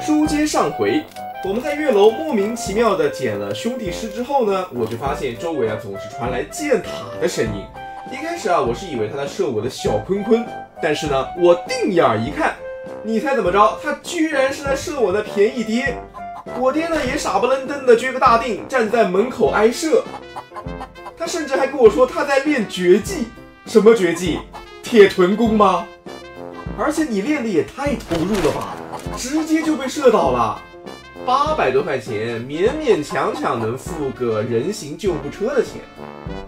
书接上回，我们在月楼莫名其妙的捡了兄弟尸之后呢，我就发现周围啊总是传来建塔的声音。一开始啊，我是以为他在射我的小坤坤，但是呢，我定眼一看，你猜怎么着？他居然是在射我的便宜爹。我爹呢也傻不愣登的撅个大腚站在门口挨射。他甚至还跟我说他在练绝技，什么绝技？铁臀功吗？而且你练的也太投入了吧，直接就被射倒了。八百多块钱，勉勉强强能付个人形救护车的钱。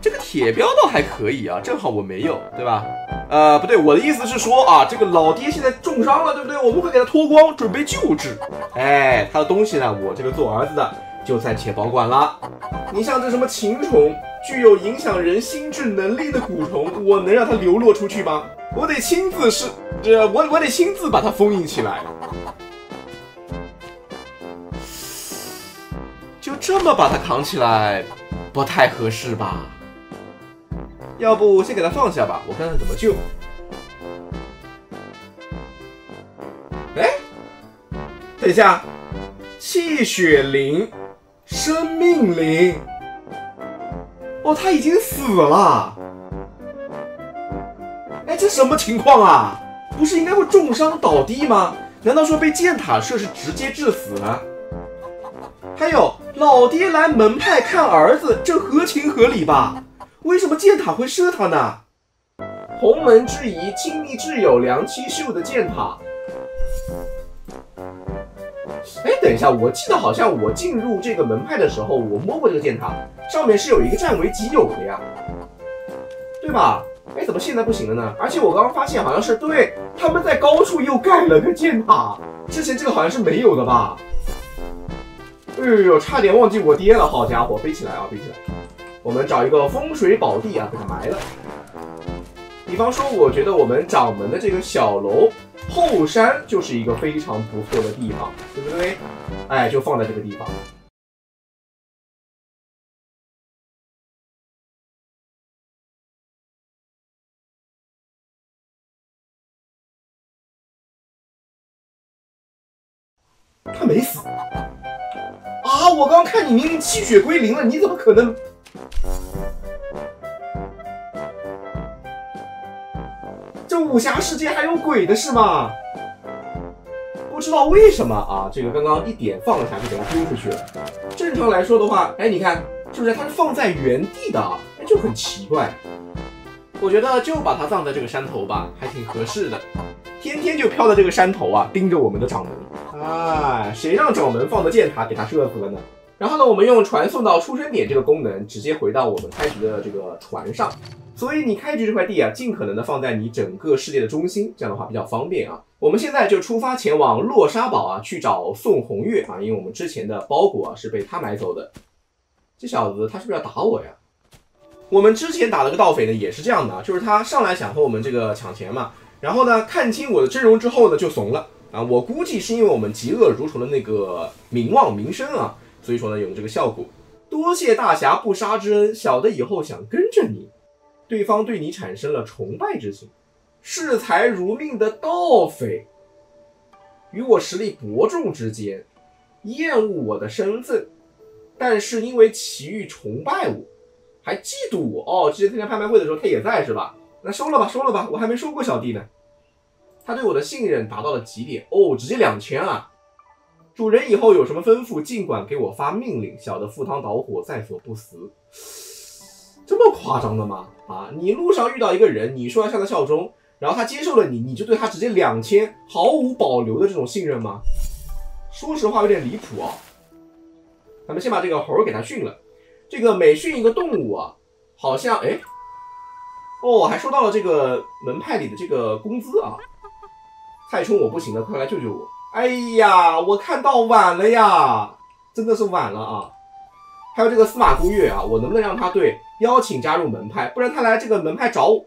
这个铁镖倒还可以啊，正好我没有，对吧？呃，不对，我的意思是说啊，这个老爹现在重伤了，对不对？我们会给他脱光，准备救治。哎，他的东西呢，我这个做儿子的就暂且保管了。你像这什么禽虫，具有影响人心智能力的蛊虫，我能让它流落出去吗？我得亲自是，这我我得亲自把它封印起来。就这么把它扛起来，不太合适吧？要不先给它放下吧，我看看怎么救。哎，等一下，气血灵，生命灵。哦，他已经死了。哎，这什么情况啊？不是应该会重伤倒地吗？难道说被箭塔射是直接致死了？还有，老爹来门派看儿子，这合情合理吧？为什么箭塔会射他呢？鸿门之谊，亲密挚友梁七秀的箭塔。哎，等一下，我记得好像我进入这个门派的时候，我摸过这个箭塔，上面是有一个占为己有的呀，对吧？哎，怎么现在不行了呢？而且我刚刚发现好像是对，他们在高处又盖了个箭塔，之前这个好像是没有的吧？哎呦，差点忘记我爹了，好家伙，飞起来啊，飞起来！我们找一个风水宝地啊，给它埋了。比方说，我觉得我们掌门的这个小楼后山就是一个非常不错的地方，对不对？哎，就放在这个地方。他没死啊！我刚看你明明气血归零了，你怎么可能？这武侠世界还有鬼的是吗？不知道为什么啊，这个刚刚一点放了下就给它丢出去了。正常来说的话，哎，你看是不是它是放在原地的？哎，就很奇怪。我觉得就把它葬在这个山头吧，还挺合适的。天天就飘在这个山头啊，盯着我们的掌门。哎，谁让掌门放的箭塔给他射死了呢？然后呢，我们用传送到出生点这个功能，直接回到我们开局的这个船上。所以你开局这块地啊，尽可能的放在你整个世界的中心，这样的话比较方便啊。我们现在就出发前往洛沙堡啊，去找宋红月啊，因为我们之前的包裹啊是被他买走的。这小子他是不是要打我呀？我们之前打了个盗匪呢，也是这样的啊，就是他上来想和我们这个抢钱嘛，然后呢看清我的真容之后呢就怂了啊。我估计是因为我们嫉恶如仇的那个名望名声啊，所以说呢有了这个效果。多谢大侠不杀之恩，小的以后想跟着你。对方对你产生了崇拜之情，视财如命的盗匪，与我实力伯仲之间，厌恶我的身份，但是因为奇遇崇拜我，还嫉妒我。哦，之前参加拍卖会的时候他也在是吧？那收了吧，收了吧，我还没收过小弟呢。他对我的信任达到了极点。哦，直接两千啊！主人以后有什么吩咐，尽管给我发命令，小的赴汤蹈火在所不辞。这么夸张的吗？啊，你路上遇到一个人，你说要向他效忠，然后他接受了你，你就对他直接两千，毫无保留的这种信任吗？说实话有点离谱啊。咱们先把这个猴儿给他训了，这个每训一个动物啊，好像哎，哦，还收到了这个门派里的这个工资啊。蔡冲我不行了，快来救救我！哎呀，我看到晚了呀，真的是晚了啊。还有这个司马孤月啊，我能不能让他对邀请加入门派？不然他来这个门派找我，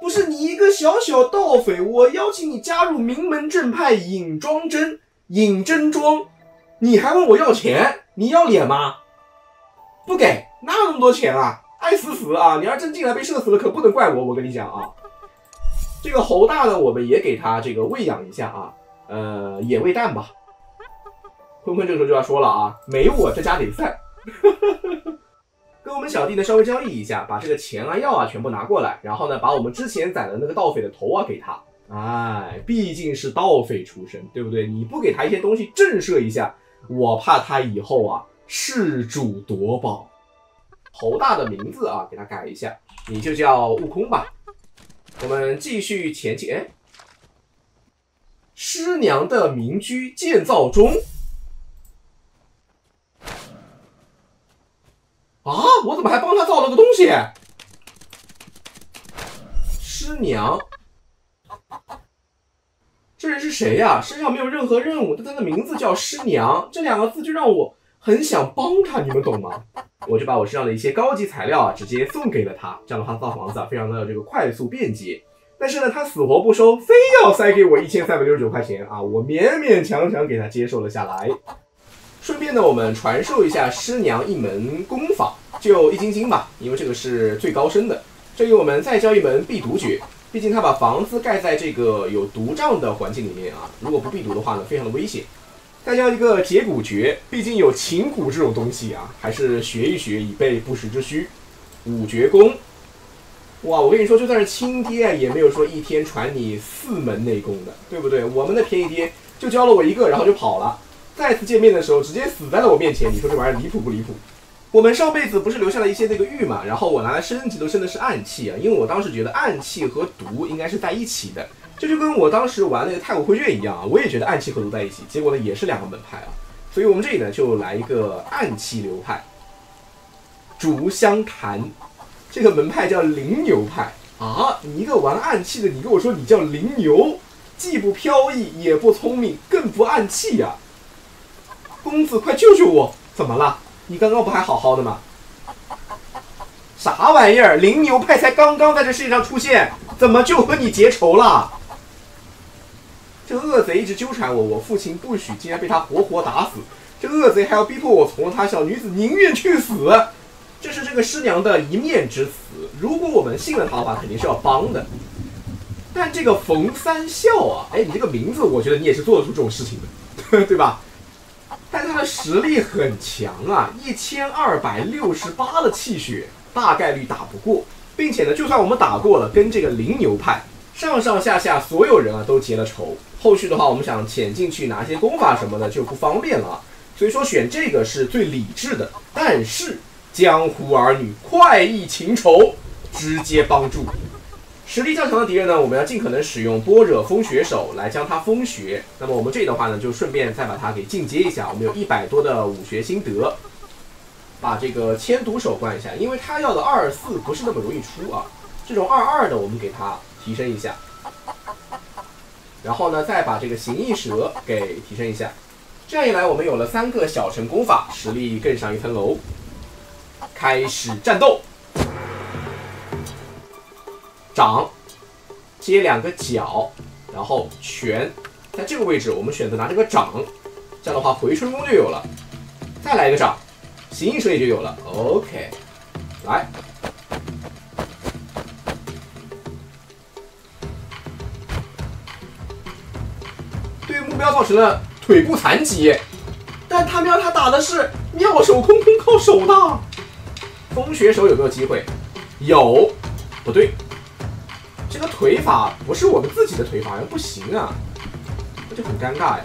不是你一个小小盗匪，我邀请你加入名门正派尹庄真、尹真庄，你还问我要钱？你要脸吗？不给，哪有那么多钱啊？爱死死啊！你要真进来被射死了，可不能怪我，我跟你讲啊。这个猴大呢，我们也给它这个喂养一下啊，呃，也喂蛋吧。坤坤这个时候就要说了啊，没我这家得散。跟我们小弟呢稍微交易一下，把这个钱啊药啊全部拿过来，然后呢把我们之前宰的那个盗匪的头啊给他。哎，毕竟是盗匪出身，对不对？你不给他一些东西震慑一下，我怕他以后啊失主夺宝。猴大的名字啊给他改一下，你就叫悟空吧。我们继续前进。哎，师娘的民居建造中。啊！我怎么还帮他造了个东西？师娘，这人是谁呀？身上没有任何任务，但他的名字叫师娘，这两个字就让我很想帮他，你们懂吗？我就把我身上的一些高级材料啊，直接送给了他，这样的话造房子啊，非常的这个快速便捷。但是呢，他死活不收，非要塞给我一千三百六十九块钱啊！我勉勉强强给他接受了下来。顺便呢，我们传授一下师娘一门功法，就易筋经吧，因为这个是最高深的。这里我们再教一门避毒诀，毕竟他把房子盖在这个有毒瘴的环境里面啊，如果不避毒的话呢，非常的危险。再教一个解骨诀，毕竟有琴骨这种东西啊，还是学一学以备不时之需。五绝功，哇，我跟你说，就算是亲爹也没有说一天传你四门内功的，对不对？我们的便宜爹就教了我一个，然后就跑了。再次见面的时候，直接死在了我面前。你说这玩意儿离谱不离谱？我们上辈子不是留下了一些那个玉嘛？然后我拿来升级都升的是暗器啊，因为我当时觉得暗器和毒应该是在一起的。这就跟我当时玩那个太古绘卷一样啊，我也觉得暗器和毒在一起，结果呢也是两个门派啊。所以我们这里呢就来一个暗器流派，竹香坛，这个门派叫灵牛派啊。你一个玩暗器的，你跟我说你叫灵牛，既不飘逸也不聪明，更不暗器呀。公子，快救救我！怎么了？你刚刚不还好好的吗？啥玩意儿？灵牛派才刚刚在这世界上出现，怎么就和你结仇了？这恶贼一直纠缠我，我父亲不许，竟然被他活活打死。这恶贼还要逼迫我从了他，小女子宁愿去死。这是这个师娘的一面之词。如果我们信了他的话，肯定是要帮的。但这个冯三笑啊，哎，你这个名字，我觉得你也是做得出这种事情的，对吧？但他的实力很强啊，一千二百六十八的气血，大概率打不过，并且呢，就算我们打过了，跟这个灵牛派上上下下所有人啊都结了仇，后续的话我们想潜进去拿些功法什么的就不方便了，所以说选这个是最理智的。但是江湖儿女快意情仇，直接帮助。实力较强的敌人呢，我们要尽可能使用波惹风雪手来将他封血。那么我们这里的话呢，就顺便再把它给进阶一下。我们有一百多的武学心得，把这个千毒手灌一下，因为他要的二四不是那么容易出啊。这种二二的我们给他提升一下，然后呢，再把这个行意蛇给提升一下。这样一来，我们有了三个小成功法，实力更上一层楼。开始战斗。掌接两个脚，然后拳在这个位置，我们选择拿这个掌，这样的话回春功就有了。再来一个掌，行意蛇也就有了。OK，来，对目标造成了腿部残疾，但他喵他打的是妙手空空靠手的，风雪手有没有机会？有，不对。这个腿法不是我们自己的腿法，不行啊，那就很尴尬呀。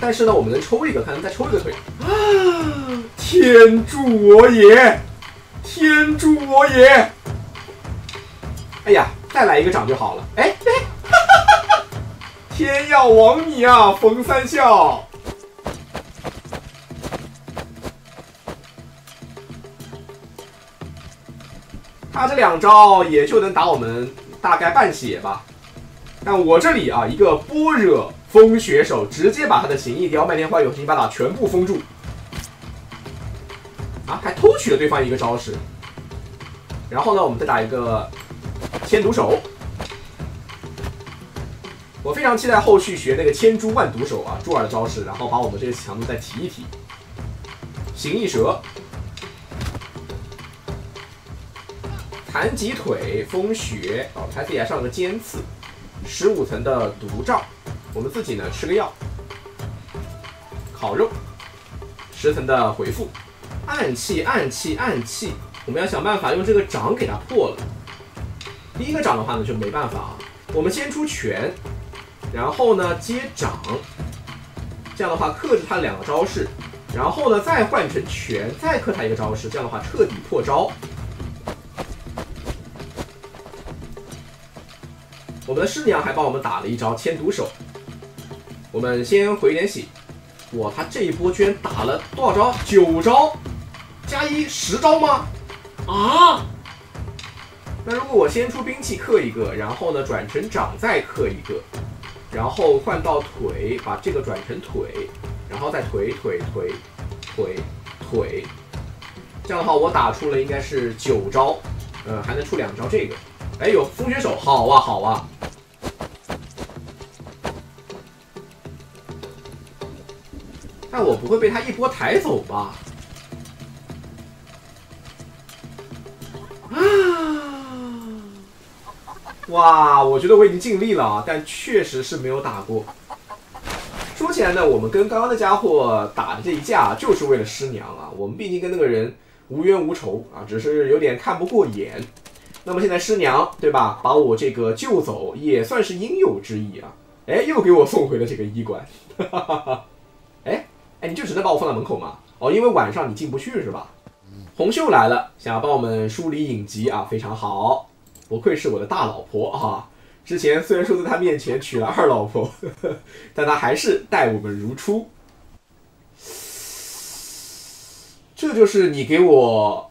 但是呢，我们能抽一个，还能再抽一个腿啊！天助我也！天助我也！哎呀，再来一个掌就好了。哎哎，天要亡你啊，冯三笑！他这两招也就能打我们大概半血吧，但我这里啊一个般若风雪手，直接把他的行意雕、漫天花、有形八打全部封住，啊，还偷取了对方一个招式。然后呢，我们再打一个千毒手，我非常期待后续学那个千蛛万毒手啊，朱尔的招式，然后把我们这个强度再提一提。行翼蛇。残疾腿、风雪，哦，还自己还上了个尖刺，十五层的毒障，我们自己呢吃个药，烤肉，十层的回复，暗器，暗器，暗器，我们要想办法用这个掌给它破了。第一个掌的话呢就没办法啊，我们先出拳，然后呢接掌，这样的话克制他两个招式，然后呢再换成拳，再克他一个招式，这样的话彻底破招。我们的师娘还帮我们打了一招千毒手，我们先回点血。哇，他这一波居然打了多少招？九招，加一十招吗？啊！那如果我先出兵器克一个，然后呢转成掌再克一个，然后换到腿，把这个转成腿，然后再腿腿腿腿腿，这样的话我打出了应该是九招，呃还能出两招这个。哎，有风雪手，好啊好啊。但我不会被他一波抬走吧？哇，我觉得我已经尽力了啊，但确实是没有打过。说起来呢，我们跟刚刚那家伙打的这一架，就是为了师娘啊。我们毕竟跟那个人无冤无仇啊，只是有点看不过眼。那么现在师娘对吧，把我这个救走也算是应有之意啊！哎，又给我送回了这个医馆。哎哎，你就只能把我放在门口吗？哦，因为晚上你进不去是吧？红袖来了，想要帮我们梳理隐疾啊，非常好，不愧是我的大老婆啊！之前虽然说在他面前娶了二老婆，但他还是待我们如初。这就是你给我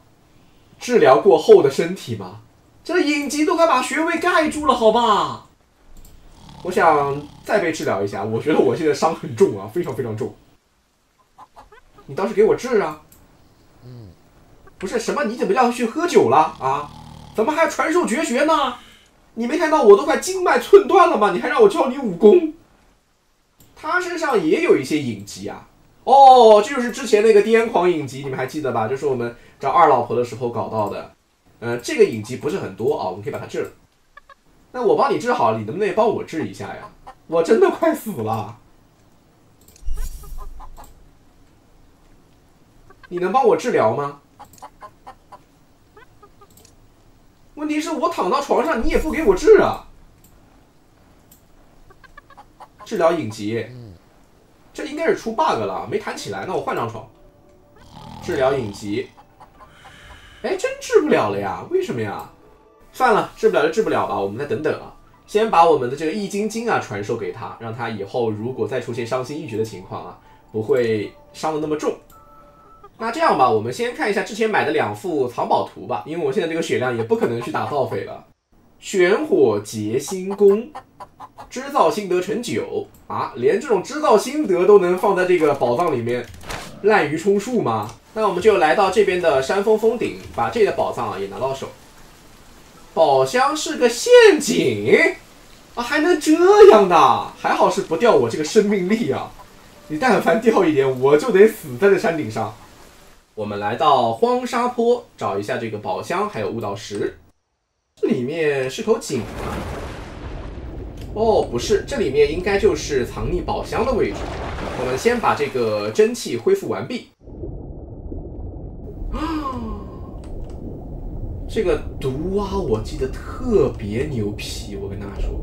治疗过后的身体吗？这影集都快把穴位盖住了，好吧？我想再被治疗一下。我觉得我现在伤很重啊，非常非常重。你倒是给我治啊！嗯，不是什么？你怎么要去喝酒了啊？怎么还传授绝学呢？你没看到我都快经脉寸断了吗？你还让我教你武功？他身上也有一些影疾啊。哦，这就是之前那个癫狂影集，你们还记得吧？就是我们找二老婆的时候搞到的。呃，这个影集不是很多啊，我们可以把它治了。那我帮你治好，你能不能帮我治一下呀？我真的快死了。你能帮我治疗吗？问题是我躺到床上，你也不给我治啊。治疗影疾，这应该是出 bug 了，没弹起来。那我换张床。治疗影集。哎，真治不了了呀？为什么呀？算了，治不了就治不了吧，我们再等等啊。先把我们的这个易筋经啊传授给他，让他以后如果再出现伤心欲绝的情况啊，不会伤的那么重。那这样吧，我们先看一下之前买的两副藏宝图吧，因为我现在这个血量也不可能去打盗匪了。玄火结心功，织造心得乘九啊，连这种织造心得都能放在这个宝藏里面，滥竽充数吗？那我们就来到这边的山峰峰顶，把这个宝藏啊也拿到手。宝箱是个陷阱啊，还能这样的？还好是不掉我这个生命力啊！你但凡掉一点，我就得死在这山顶上。我们来到荒沙坡，找一下这个宝箱，还有悟道石。这里面是口井吗？哦，不是，这里面应该就是藏匿宝箱的位置。我们先把这个蒸汽恢复完毕。啊这个毒蛙我记得特别牛皮，我跟大家说，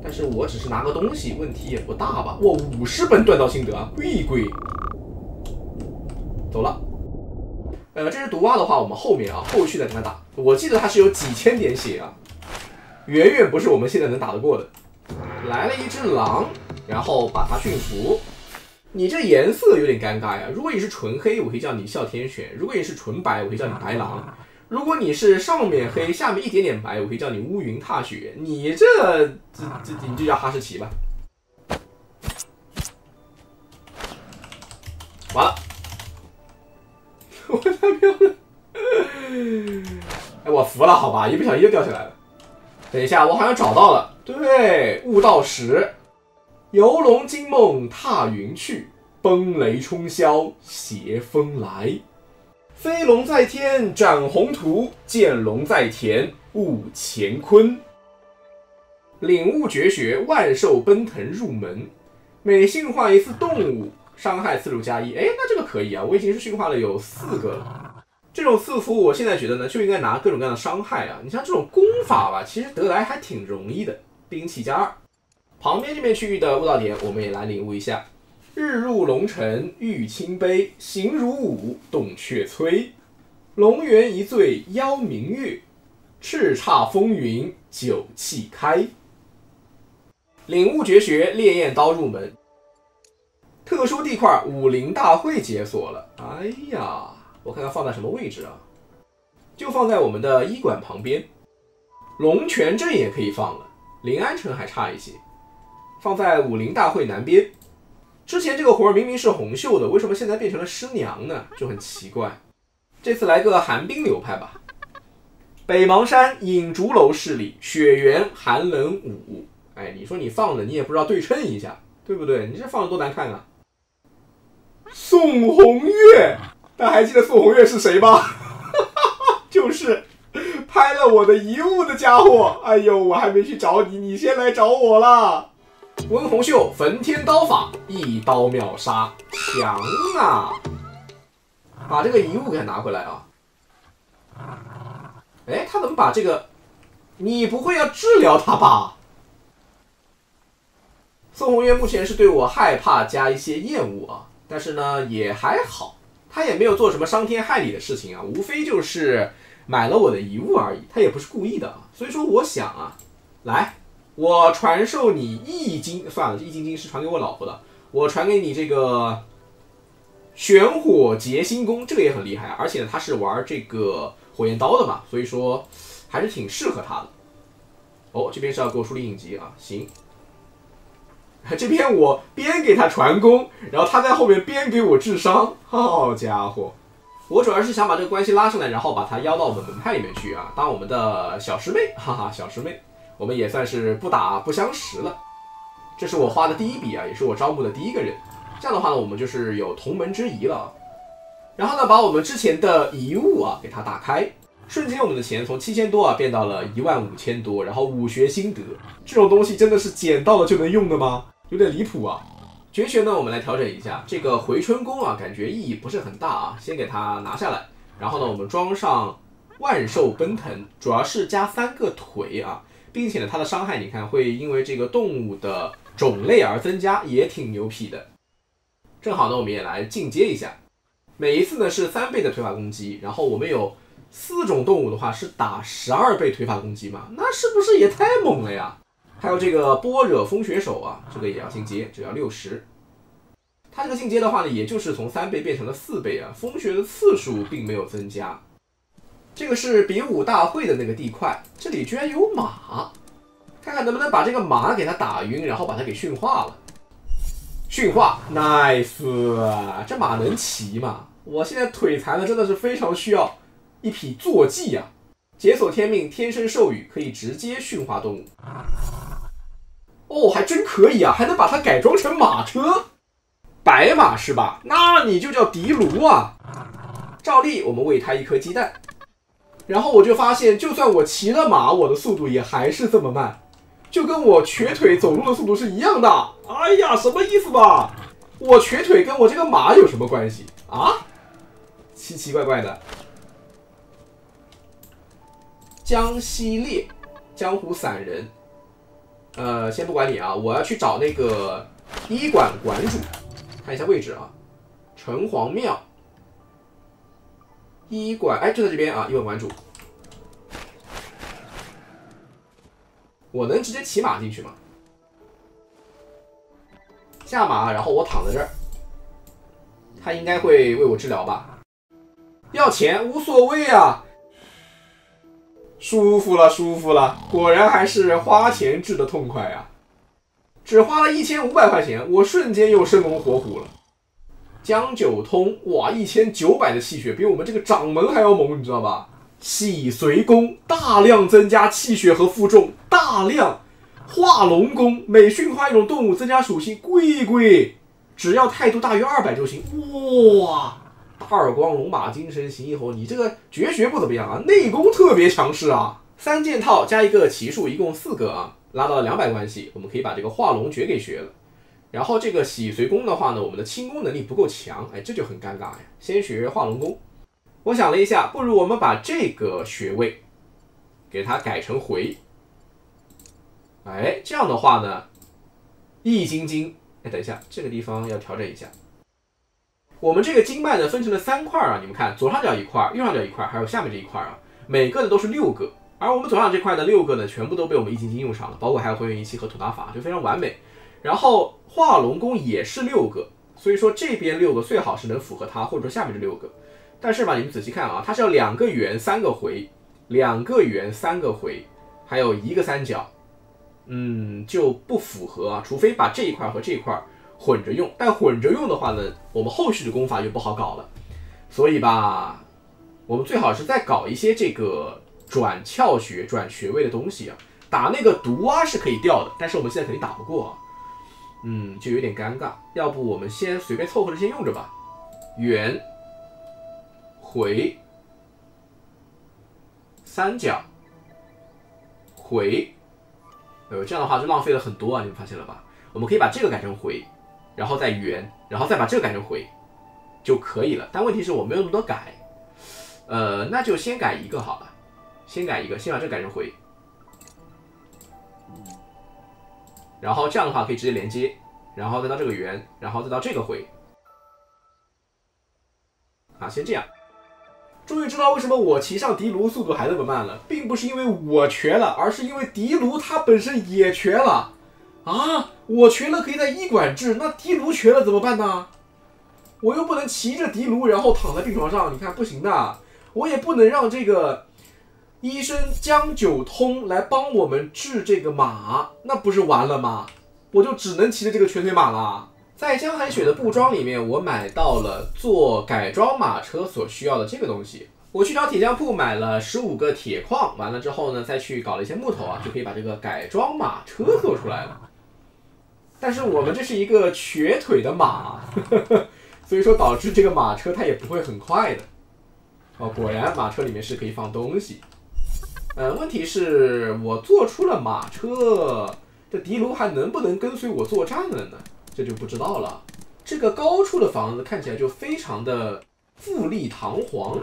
但是我只是拿个东西，问题也不大吧？哇，五十本锻造心得啊，贵贵。走了。呃，这只毒蛙的话，我们后面啊，后续再跟他打。我记得它是有几千点血啊，远远不是我们现在能打得过的。来了一只狼，然后把它驯服。你这颜色有点尴尬呀。如果你是纯黑，我可以叫你哮天犬；如果你是纯白，我可以叫你白狼。如果你是上面黑，下面一点点白，我可以叫你乌云踏雪。你这这这你就叫哈士奇吧。完了，我太漂亮！哎，我服了，好吧，一不小心又掉下来了。等一下，我好像找到了，对，悟道石，游龙惊梦踏云去，崩雷冲霄邪风来。飞龙在天展宏图，见龙在田悟乾坤。领悟绝学，万兽奔腾入门。每驯化一次动物，伤害次数加一。哎，那这个可以啊，我已经是驯化了有四个了。这种赐福，我现在觉得呢，就应该拿各种各样的伤害啊。你像这种功法吧，其实得来还挺容易的。兵器加二。旁边这片区域的悟道点，我们也来领悟一下。日入龙城玉清杯，形如舞动却摧。龙元一醉邀明月，叱咤风云酒气开。领悟绝学烈焰刀入门。特殊地块武林大会解锁了。哎呀，我看看放在什么位置啊？就放在我们的医馆旁边。龙泉镇也可以放了，临安城还差一些。放在武林大会南边。之前这个活儿明明是红袖的，为什么现在变成了师娘呢？就很奇怪。这次来个寒冰流派吧。北邙山影竹楼势力，雪原寒冷舞。哎，你说你放的，你也不知道对称一下，对不对？你这放的多难看啊！宋红月，大家还记得宋红月是谁吗？就是拍了我的遗物的家伙。哎呦，我还没去找你，你先来找我了。温红秀焚天刀法，一刀秒杀，强啊！把这个遗物给他拿回来啊！哎，他怎么把这个？你不会要治疗他吧？宋红月目前是对我害怕加一些厌恶啊。但是呢，也还好，他也没有做什么伤天害理的事情啊，无非就是买了我的遗物而已，他也不是故意的啊。所以说，我想啊，来，我传授你易经，算了，易筋经是传给我老婆的，我传给你这个玄火结心功，这个也很厉害，而且呢，他是玩这个火焰刀的嘛，所以说还是挺适合他的。哦，这边是要给我树立印记啊，行。这边我边给他传功，然后他在后面边给我治伤。好家伙，我主要是想把这个关系拉上来，然后把他邀到我们门派里面去啊，当我们的小师妹。哈哈，小师妹，我们也算是不打不相识了。这是我花的第一笔啊，也是我招募的第一个人。这样的话呢，我们就是有同门之谊了。然后呢，把我们之前的遗物啊给他打开，瞬间我们的钱从七千多啊变到了一万五千多。然后武学心得这种东西真的是捡到了就能用的吗？有点离谱啊！绝学呢，我们来调整一下。这个回春弓啊，感觉意义不是很大啊，先给它拿下来。然后呢，我们装上万兽奔腾，主要是加三个腿啊，并且呢，它的伤害你看会因为这个动物的种类而增加，也挺牛皮的。正好呢，我们也来进阶一下，每一次呢是三倍的腿法攻击，然后我们有四种动物的话是打十二倍腿法攻击嘛，那是不是也太猛了呀？还有这个般若风雪手啊，这个也要进阶，只要六十。它这个进阶的话呢，也就是从三倍变成了四倍啊，风雪的次数并没有增加。这个是比武大会的那个地块，这里居然有马，看看能不能把这个马给它打晕，然后把它给驯化了。驯化，nice！这马能骑吗？我现在腿残了，真的是非常需要一匹坐骑呀。解锁天命，天生授予，可以直接驯化动物。哦，还真可以啊，还能把它改装成马车，白马是吧？那你就叫迪卢啊。照例，我们喂它一颗鸡蛋，然后我就发现，就算我骑了马，我的速度也还是这么慢，就跟我瘸腿走路的速度是一样的。哎呀，什么意思吧？我瘸腿跟我这个马有什么关系啊？奇奇怪怪的。江西烈，江湖散人。呃，先不管你啊，我要去找那个医馆馆主，看一下位置啊。城隍庙医馆，哎，就在这边啊。医馆馆主，我能直接骑马进去吗？下马，然后我躺在这儿，他应该会为我治疗吧？要钱无所谓啊。舒服了，舒服了，果然还是花钱治的痛快啊！只花了一千五百块钱，我瞬间又生龙活虎了。江九通，哇，一千九百的气血，比我们这个掌门还要猛，你知道吧？洗髓功，大量增加气血和负重，大量化龙功，每驯化一种动物增加属性，贵贵，只要态度大于二百就行。哇，二光龙马精神行一猴，你这个绝学不怎么样啊，内功特别强势啊。三件套加一个奇术，一共四个啊，拉到了两百关系，我们可以把这个化龙诀给学了。然后这个洗髓功的话呢，我们的轻功能力不够强，哎，这就很尴尬呀。先学化龙功，我想了一下，不如我们把这个穴位给它改成回。哎，这样的话呢，易筋经。哎，等一下，这个地方要调整一下。我们这个经脉呢，分成了三块啊，你们看，左上角一块，右上角一块，还有下面这一块啊，每个呢都是六个。而我们左上这块呢，六个呢，全部都被我们易筋经用上了，包括还有回元一气和吐纳法，就非常完美。然后化龙功也是六个，所以说这边六个最好是能符合它，或者说下面这六个。但是吧，你们仔细看啊，它是要两个圆三个回，两个圆三个回，还有一个三角，嗯，就不符合啊。除非把这一块和这一块混着用，但混着用的话呢，我们后续的功法就不好搞了。所以吧，我们最好是再搞一些这个。转窍穴、转穴位的东西啊，打那个毒蛙是可以掉的，但是我们现在肯定打不过，嗯，就有点尴尬。要不我们先随便凑合着先用着吧。圆、回、三角、回，呃，这样的话就浪费了很多啊，你们发现了吧？我们可以把这个改成回，然后再圆，然后再把这个改成回就可以了。但问题是我没有那么多改，呃，那就先改一个好了。先改一个，先把这改成回，然后这样的话可以直接连接，然后再到这个圆，然后再到这个回，啊，先这样。终于知道为什么我骑上迪卢速度还那么慢了，并不是因为我瘸了，而是因为迪卢它本身也瘸了。啊，我瘸了可以在医馆治，那迪卢瘸了怎么办呢？我又不能骑着迪卢然后躺在病床上，你看不行的，我也不能让这个。医生江九通来帮我们治这个马，那不是完了吗？我就只能骑着这个瘸腿马了。在江寒雪的布庄里面，我买到了做改装马车所需要的这个东西。我去找铁匠铺买了十五个铁矿，完了之后呢，再去搞了一些木头啊，就可以把这个改装马车做出来了。但是我们这是一个瘸腿的马，所以说导致这个马车它也不会很快的。哦，果然马车里面是可以放东西。呃，问题是我做出了马车，这迪卢还能不能跟随我作战了呢？这就不知道了。这个高处的房子看起来就非常的富丽堂皇。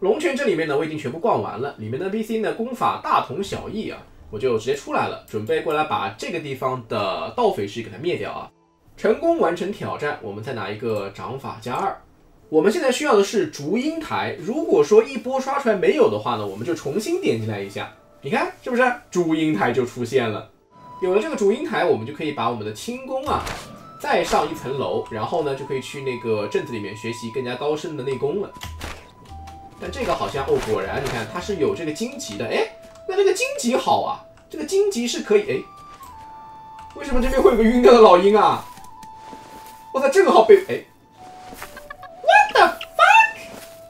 龙泉这里面呢，我已经全部逛完了，里面的 NPC 呢功法大同小异啊，我就直接出来了，准备过来把这个地方的盗匪师给他灭掉啊。成功完成挑战，我们再拿一个掌法加二。我们现在需要的是竹音台。如果说一波刷出来没有的话呢，我们就重新点进来一下。你看是不是竹音台就出现了？有了这个竹音台，我们就可以把我们的轻功啊再上一层楼，然后呢就可以去那个镇子里面学习更加高深的内功了。但这个好像哦，果然你看它是有这个荆棘的。哎，那这个荆棘好啊，这个荆棘是可以。哎，为什么这边会有个晕掉的老鹰啊？我操，正好被哎。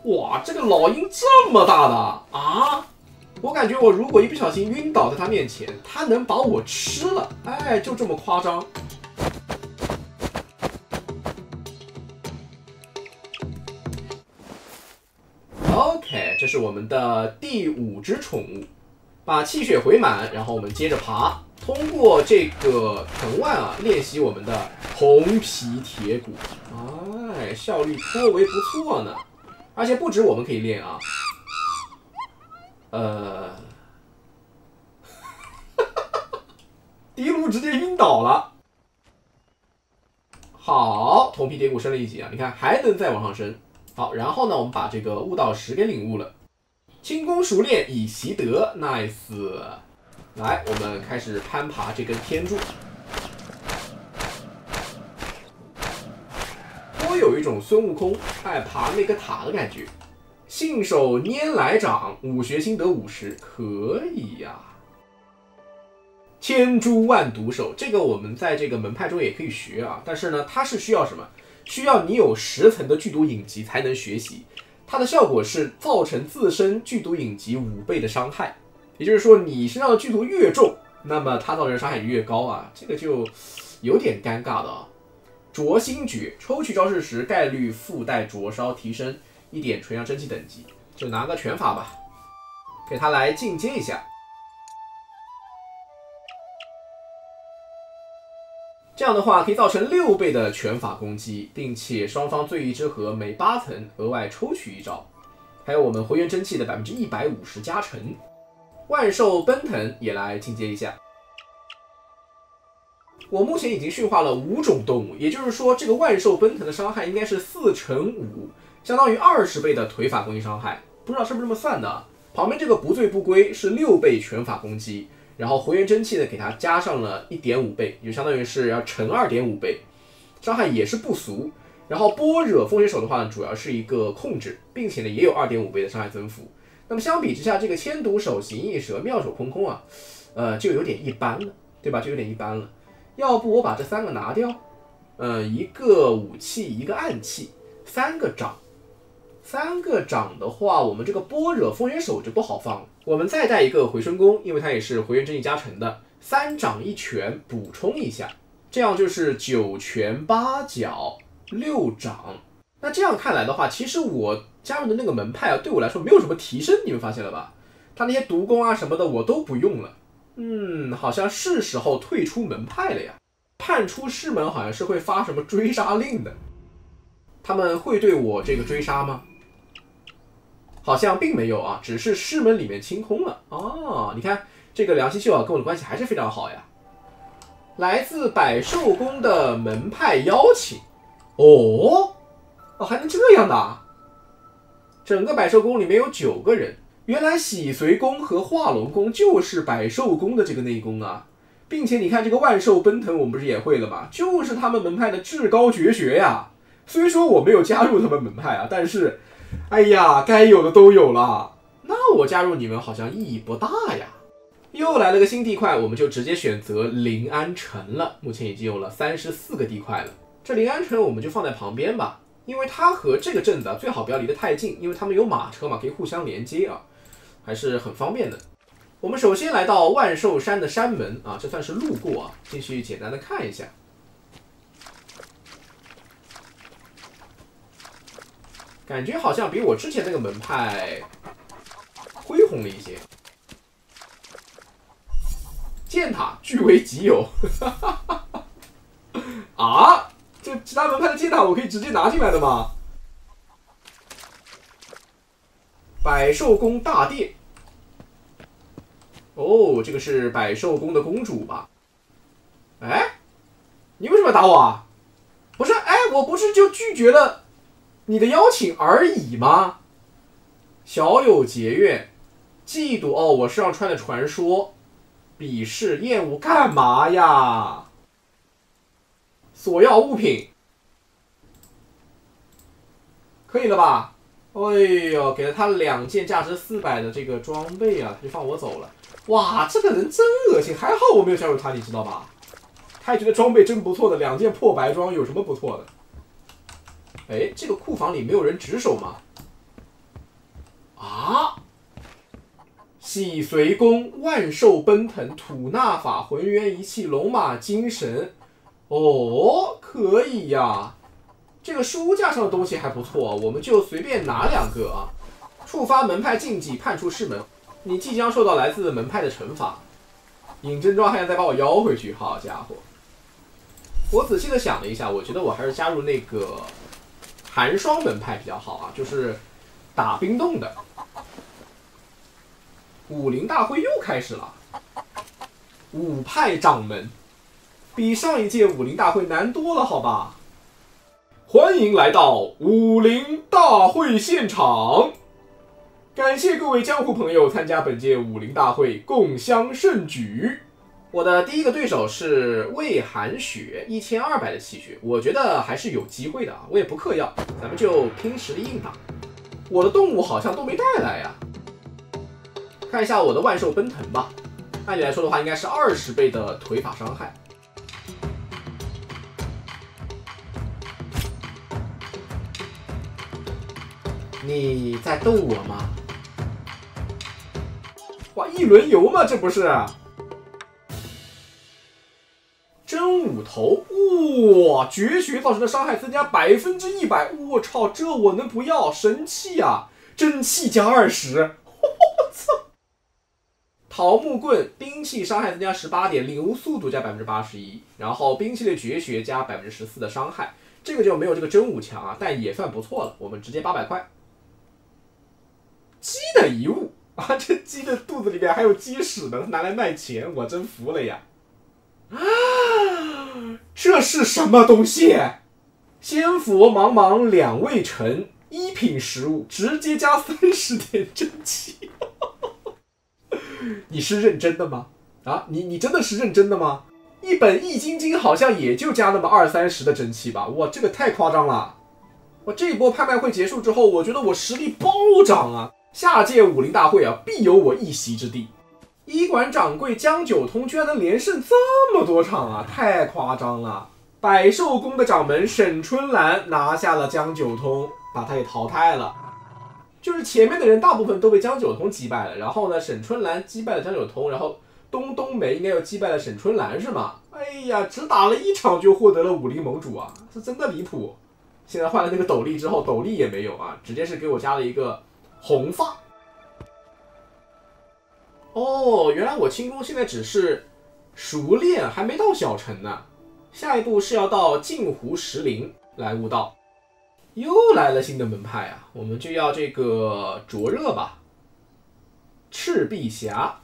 哇，这个老鹰这么大的啊！我感觉我如果一不小心晕倒在它面前，它能把我吃了。哎，就这么夸张。OK，这是我们的第五只宠物，把气血回满，然后我们接着爬，通过这个藤蔓啊，练习我们的红皮铁骨。哎，效率颇为不错呢。而且不止我们可以练啊，呃，迪卢直接晕倒了。好，铜皮铁骨升了一级啊！你看还能再往上升。好，然后呢，我们把这个悟道石给领悟了。轻功熟练已习得，nice。来，我们开始攀爬这根天柱。颇有一种孙悟空爱爬那个塔的感觉，信手拈来掌，武学心得五十，可以呀。千珠万毒手，这个我们在这个门派中也可以学啊，但是呢，它是需要什么？需要你有十层的剧毒影级才能学习。它的效果是造成自身剧毒影疾五倍的伤害，也就是说，你身上的剧毒越重，那么它造成伤害越高啊，这个就有点尴尬了啊。灼心诀，抽取招式时概率附带灼烧提升一点纯阳真气等级，就拿个拳法吧，给他来进阶一下。这样的话可以造成六倍的拳法攻击，并且双方醉意之和每八层额外抽取一招，还有我们回元真气的百分之一百五十加成。万兽奔腾也来进阶一下。我目前已经驯化了五种动物，也就是说，这个万兽奔腾的伤害应该是四乘五，相当于二十倍的腿法攻击伤害。不知道是不是这么算的？旁边这个不醉不归是六倍拳法攻击。然后回元真气呢，给它加上了一点五倍，就相当于是要乘二点五倍，伤害也是不俗。然后般若风雪手的话呢，主要是一个控制，并且呢也有二点五倍的伤害增幅。那么相比之下，这个千毒手、行翼蛇、妙手空空啊，呃，就有点一般了，对吧？就有点一般了。要不我把这三个拿掉，呃，一个武器，一个暗器，三个掌。三个掌的话，我们这个般若风元手就不好放了。我们再带一个回春弓，因为它也是回元真气加成的，三掌一拳补充一下，这样就是九拳八脚六掌。那这样看来的话，其实我加入的那个门派啊，对我来说没有什么提升，你们发现了吧？他那些毒功啊什么的我都不用了。嗯，好像是时候退出门派了呀。叛出师门好像是会发什么追杀令的，他们会对我这个追杀吗？好像并没有啊，只是师门里面清空了哦。你看这个梁希秀啊，跟我的关系还是非常好呀。来自百寿宫的门派邀请哦，哦还能这样的？整个百寿宫里面有九个人，原来喜髓宫和化龙宫就是百寿宫的这个内功啊，并且你看这个万寿奔腾，我们不是也会了吗？就是他们门派的至高绝学呀。虽说我没有加入他们门派啊，但是。哎呀，该有的都有了，那我加入你们好像意义不大呀。又来了个新地块，我们就直接选择临安城了。目前已经有了三十四个地块了，这临安城我们就放在旁边吧，因为它和这个镇子啊最好不要离得太近，因为他们有马车嘛，可以互相连接啊，还是很方便的。我们首先来到万寿山的山门啊，这算是路过啊，进去简单的看一下。感觉好像比我之前那个门派恢宏了一些。剑塔据为己有，啊，这其他门派的剑塔我可以直接拿进来的吗？百寿宫大殿，哦，这个是百寿宫的公主吧？哎，你为什么打我啊？不是，哎，我不是就拒绝了？你的邀请而已吗？小有结怨，嫉妒哦！我身上穿的传说，鄙视厌恶干嘛呀？索要物品，可以了吧？哎呦，给了他两件价值四百的这个装备啊，他就放我走了。哇，这个人真恶心！还好我没有加入他，你知道吧？他也觉得装备真不错的，两件破白装有什么不错的？哎，这个库房里没有人值守吗？啊！喜随宫万兽奔腾吐纳法浑元一气龙马精神，哦，可以呀。这个书架上的东西还不错，我们就随便拿两个啊。触发门派禁忌，判出师门，你即将受到来自门派的惩罚。尹真庄还想再把我邀回去，好家伙！我仔细的想了一下，我觉得我还是加入那个。寒霜门派比较好啊，就是打冰冻的。武林大会又开始了，五派掌门比上一届武林大会难多了，好吧？欢迎来到武林大会现场，感谢各位江湖朋友参加本届武林大会，共襄盛举。我的第一个对手是魏寒雪，一千二百的气血，我觉得还是有机会的啊！我也不嗑药，咱们就拼实力硬打。我的动物好像都没带来呀，看一下我的万兽奔腾吧。按理来说的话，应该是二十倍的腿法伤害。你在逗我吗？哇，一轮游吗？这不是？五头，哇，绝学造成的伤害增加百分之一百，我操，这我能不要？神器啊！真气加二十，我操！桃木棍兵器伤害增加十八点，领悟速度加百分之八十一，然后兵器类绝学加百分之十四的伤害，这个就没有这个真武强啊，但也算不错了。我们直接八百块。鸡的遗物啊，这鸡的肚子里面还有鸡屎呢，拿来卖钱，我真服了呀！啊，这是什么东西？仙佛茫茫两位臣。一品食物直接加三十点真气，你是认真的吗？啊，你你真的是认真的吗？一本易筋经好像也就加那么二三十的真气吧？哇，这个太夸张了！我这一波拍卖会结束之后，我觉得我实力暴涨啊！下届武林大会啊，必有我一席之地。医馆掌柜江九通居然能连胜这么多场啊，太夸张了！百寿宫的掌门沈春兰拿下了江九通。把他给淘汰了，就是前面的人大部分都被江九通击败了，然后呢，沈春兰击败了江九通，然后东东梅应该又击败了沈春兰是吗？哎呀，只打了一场就获得了武林盟主啊，是真的离谱。现在换了那个斗笠之后，斗笠也没有啊，直接是给我加了一个红发。哦，原来我轻功现在只是熟练，还没到小成呢，下一步是要到镜湖石林来悟道。又来了新的门派啊！我们就要这个灼热吧，赤壁侠。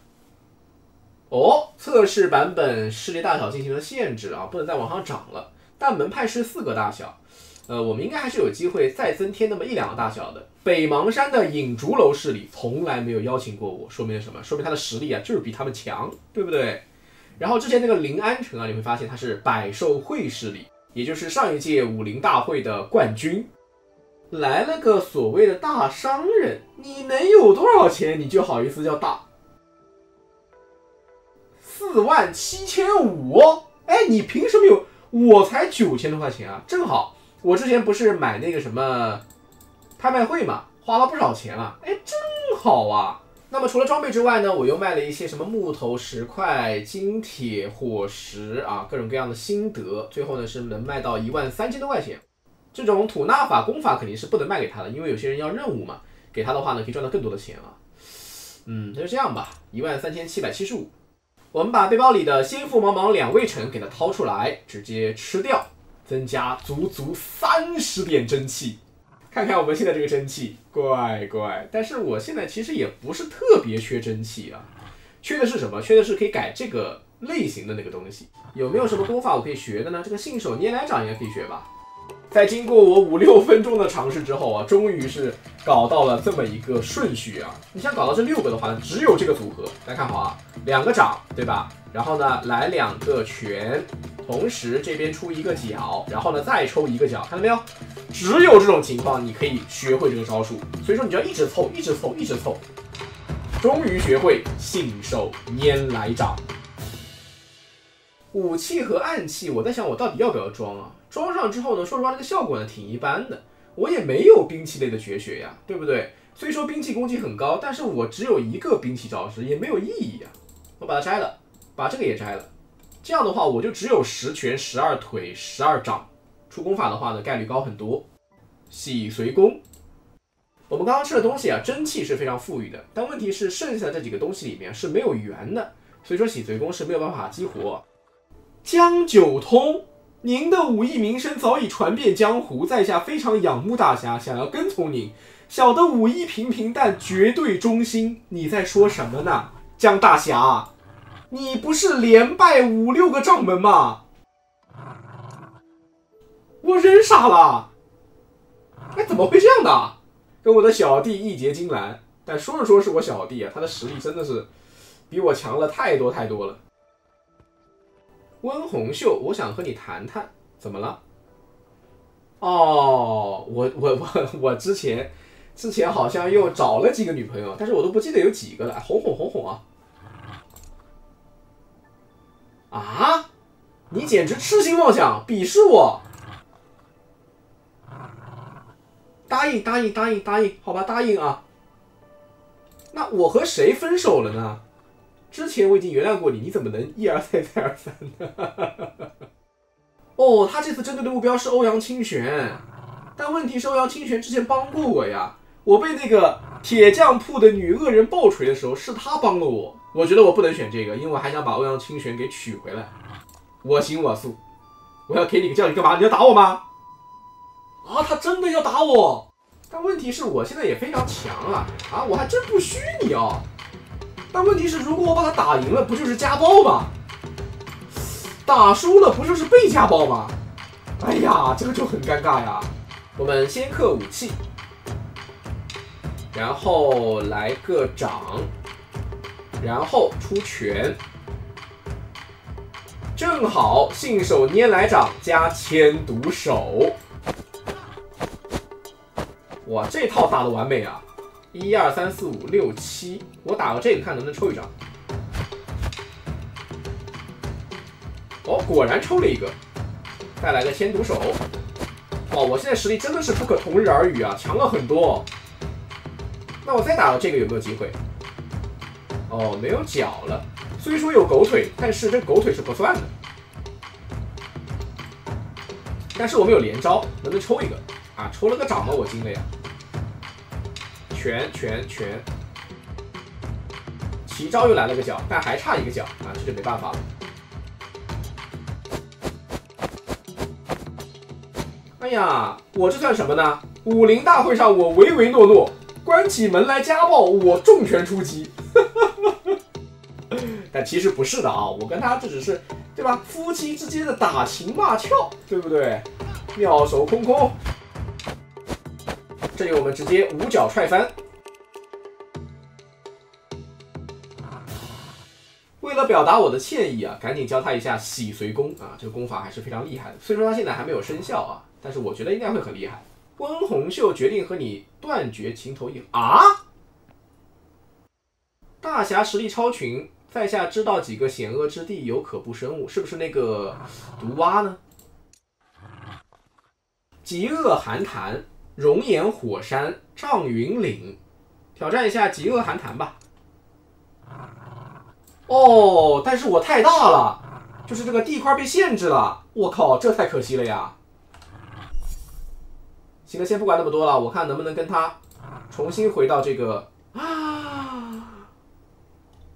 哦，测试版本势力大小进行了限制啊，不能再往上涨了。但门派是四个大小，呃，我们应该还是有机会再增添那么一两个大小的。北邙山的影竹楼势力从来没有邀请过我，说明了什么？说明他的实力啊就是比他们强，对不对？然后之前那个临安城啊，你会发现他是百兽会势力，也就是上一届武林大会的冠军。来了个所谓的大商人，你能有多少钱？你就好意思叫大？四万七千五？哎，你凭什么有？我才九千多块钱啊！正好我之前不是买那个什么拍卖会嘛，花了不少钱了。哎，真好啊！那么除了装备之外呢，我又卖了一些什么木头、石块、金铁、火石啊，各种各样的心得。最后呢，是能卖到一万三千多块钱。这种吐纳法功法肯定是不能卖给他的，因为有些人要任务嘛。给他的话呢，可以赚到更多的钱啊。嗯，那就这样吧，一万三千七百七十五。我们把背包里的心腹茫茫两位臣给他掏出来，直接吃掉，增加足足三十点真气。看看我们现在这个真气，怪怪。但是我现在其实也不是特别缺真气啊，缺的是什么？缺的是可以改这个类型的那个东西。有没有什么功法我可以学的呢？这个信手拈来掌应该可以学吧。在经过我五六分钟的尝试之后啊，终于是搞到了这么一个顺序啊！你想搞到这六个的话呢，只有这个组合。大家看好啊，两个掌，对吧？然后呢，来两个拳，同时这边出一个脚，然后呢再抽一个脚，看到没有？只有这种情况你可以学会这个招数。所以说你就要一直凑，一直凑，一直凑，终于学会信手拈来掌。武器和暗器，我在想我到底要不要装啊？装上之后呢，说实话，这个效果呢挺一般的。我也没有兵器类的绝学呀，对不对？虽说兵器攻击很高，但是我只有一个兵器招式，也没有意义呀。我把它摘了，把这个也摘了。这样的话，我就只有十拳、十二腿、十二掌。出功法的话呢，概率高很多。洗髓功，我们刚刚吃的东西啊，真气是非常富裕的，但问题是剩下的这几个东西里面是没有元的，所以说洗髓功是没有办法激活。江九通。您的武艺名声早已传遍江湖，在下非常仰慕大侠，想要跟从您。小的武艺平平，但绝对忠心。你在说什么呢，江大侠？你不是连败五六个掌门吗？我人傻了。哎，怎么会这样的？跟我的小弟义结金兰，但说着说是我小弟啊，他的实力真的是比我强了太多太多了。温红秀，我想和你谈谈，怎么了？哦，我我我我之前之前好像又找了几个女朋友，但是我都不记得有几个了。哄哄哄哄啊！啊！你简直痴心妄想，鄙视我！答应答应答应答应，好吧，答应啊。那我和谁分手了呢？之前我已经原谅过你，你怎么能一而再再而三呢？哦，他这次针对的目标是欧阳清玄，但问题是欧阳清玄之前帮过我呀，我被那个铁匠铺的女恶人暴锤的时候是他帮了我，我觉得我不能选这个，因为我还想把欧阳清玄给娶回来。我行我素，我要给你个教训干嘛？你要打我吗？啊，他真的要打我，但问题是我现在也非常强啊啊，我还真不虚你哦。但问题是，如果我把他打赢了，不就是家暴吗？打输了，不就是被家暴吗？哎呀，这个就很尴尬呀。我们先刻武器，然后来个掌，然后出拳，正好信手拈来掌加千毒手。哇，这套打的完美啊！一二三四五六七，我打个这个看能不能抽一张。哦，果然抽了一个，再来个千毒手。哇，我现在实力真的是不可同日而语啊，强了很多。那我再打个这个有没有机会？哦，没有脚了。虽说有狗腿，但是这狗腿是不算的。但是我们有连招，能不能抽一个？啊，抽了个掌吗？我惊了呀！拳拳拳，奇招又来了个脚，但还差一个脚啊，这就没办法了。哎呀，我这算什么呢？武林大会上我唯唯诺诺，关起门来家暴我重拳出击。但其实不是的啊，我跟他这只是对吧？夫妻之间的打情骂俏，对不对？妙手空空。这里我们直接五脚踹翻。为了表达我的歉意啊，赶紧教他一下洗髓功啊！这个功法还是非常厉害的。虽说他现在还没有生效啊，但是我觉得应该会很厉害。温红秀决定和你断绝情投意啊！大侠实力超群，在下知道几个险恶之地，有可怖生物，是不是那个毒蛙呢？极恶寒潭。熔岩火山丈云岭，挑战一下极恶寒潭吧。哦，但是我太大了，就是这个地块被限制了。我靠，这太可惜了呀。行了，先不管那么多了，我看能不能跟他重新回到这个啊。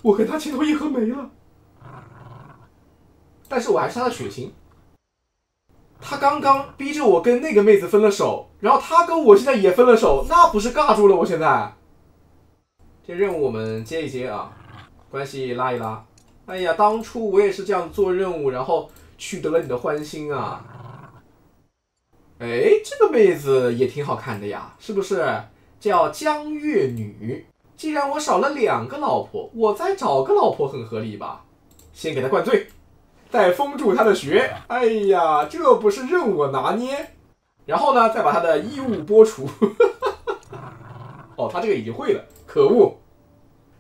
我跟他情投意合没了，但是我还是他的血亲。他刚刚逼着我跟那个妹子分了手，然后他跟我现在也分了手，那不是尬住了？我现在这任务我们接一接啊，关系拉一拉。哎呀，当初我也是这样做任务，然后取得了你的欢心啊。哎，这个妹子也挺好看的呀，是不是？叫江月女。既然我少了两个老婆，我再找个老婆很合理吧？先给她灌醉。再封住他的穴，哎呀，这不是任我拿捏。然后呢，再把他的衣物剥除。哦，他这个已经会了，可恶！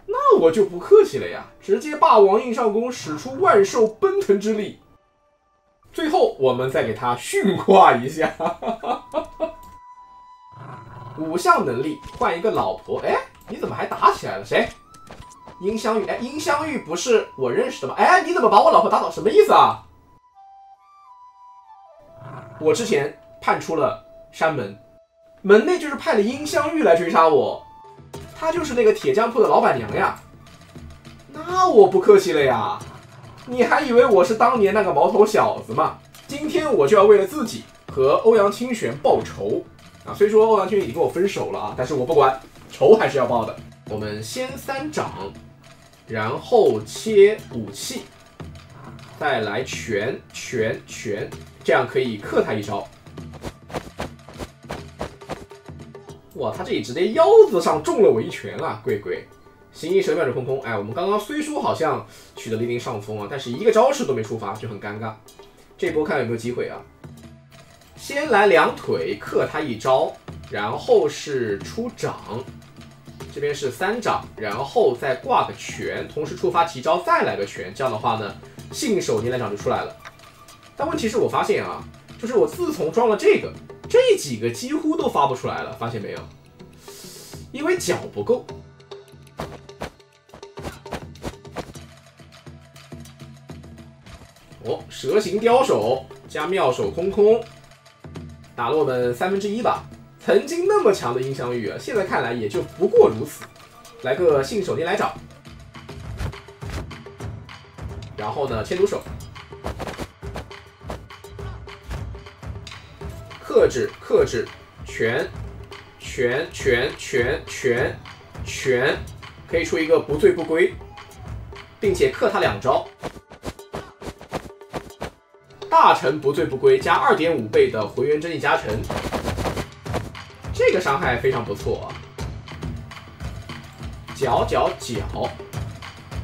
那我就不客气了呀，直接霸王硬上弓，使出万兽奔腾之力。最后，我们再给他驯化一下。五项能力换一个老婆，哎，你怎么还打起来了？谁？殷香玉，哎，殷香玉不是我认识的吗？哎，你怎么把我老婆打倒？什么意思啊？我之前判出了山门，门内就是派了殷香玉来追杀我，她就是那个铁匠铺的老板娘呀。那我不客气了呀，你还以为我是当年那个毛头小子吗？今天我就要为了自己和欧阳清玄报仇啊！虽说欧阳清玄已经跟我分手了啊，但是我不管，仇还是要报的。我们先三掌。然后切武器，再来拳拳拳，这样可以克他一招。哇，他这里直接腰子上中了我一拳啊！贵贵，形意神妙手空空。哎，我们刚刚虽说好像取得了一定上风啊，但是一个招式都没触发，就很尴尬。这波看有没有机会啊？先来两腿克他一招，然后是出掌。这边是三掌，然后再挂个拳，同时触发奇招，再来个拳，这样的话呢，信手拈来掌就出来了。但问题是我发现啊，就是我自从装了这个，这几个几乎都发不出来了，发现没有？因为脚不够。哦，蛇形雕手加妙手空空，打了我们三分之一吧。曾经那么强的音香玉啊，现在看来也就不过如此。来个信手拈来掌，然后呢，牵毒手，克制克制，全全全全全全，可以出一个不醉不归，并且克他两招。大成不醉不归，加二点五倍的回元真意加成，这个伤害非常不错。脚脚脚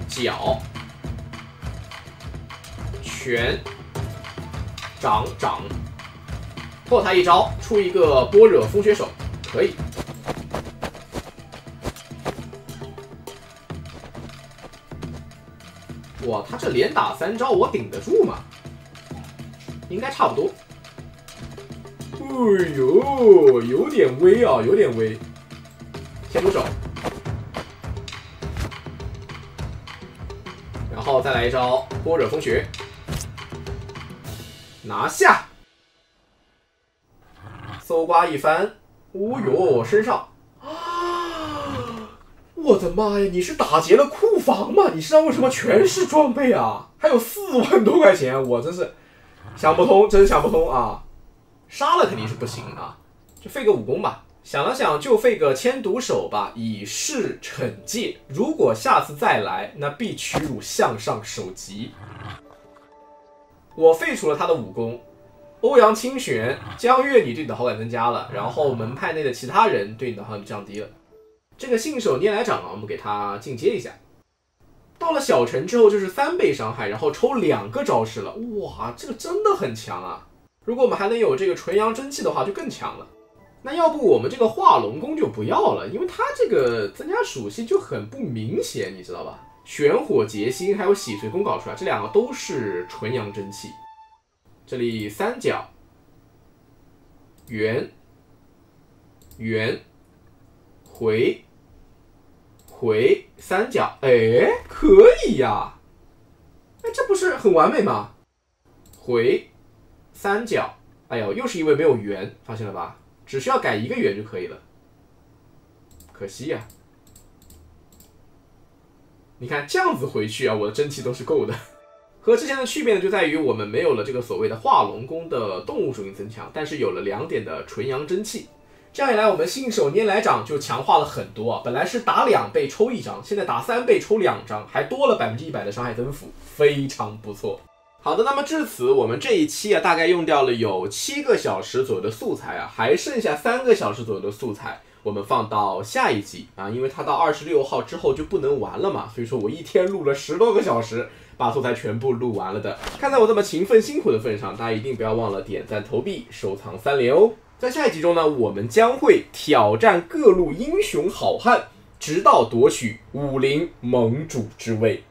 脚，拳掌掌，破他一招，出一个般若风雪手，可以。哇，他这连打三招，我顶得住吗？应该差不多。哎呦，有点微啊，有点微。先出手，然后再来一招波若风雪，拿下。搜刮一番，哦呦，身上啊！我的妈呀，你是打劫了库房吗？你身上为什么全是装备啊？还有四万多块钱，我真是。想不通，真想不通啊！杀了肯定是不行啊，就废个武功吧。想了想，就废个千毒手吧，以示惩戒。如果下次再来，那必屈辱向上首级。我废除了他的武功，欧阳清玄、江月你对你的好感增加了，然后门派内的其他人对你的好感降低了。这个信手拈来掌啊，我们给他进阶一下。到了小城之后就是三倍伤害，然后抽两个招式了，哇，这个真的很强啊！如果我们还能有这个纯阳真气的话，就更强了。那要不我们这个化龙功就不要了，因为它这个增加属性就很不明显，你知道吧？玄火结心还有洗髓功搞出来，这两个都是纯阳真气。这里三角圆圆回。回三角，哎，可以呀，哎，这不是很完美吗？回三角，哎呦，又是因为没有圆，发现了吧？只需要改一个圆就可以了，可惜呀。你看这样子回去啊，我的真气都是够的。和之前的区别呢，就在于我们没有了这个所谓的化龙功的动物属性增强，但是有了两点的纯阳真气。这样一来，我们信手拈来掌就强化了很多啊！本来是打两倍抽一张，现在打三倍抽两张，还多了百分之一百的伤害增幅，非常不错。好的，那么至此，我们这一期啊，大概用掉了有七个小时左右的素材啊，还剩下三个小时左右的素材，我们放到下一集啊，因为它到二十六号之后就不能玩了嘛，所以说我一天录了十多个小时，把素材全部录完了的。看在我这么勤奋辛苦的份上，大家一定不要忘了点赞、投币、收藏三连哦。在下一集中呢，我们将会挑战各路英雄好汉，直到夺取武林盟主之位。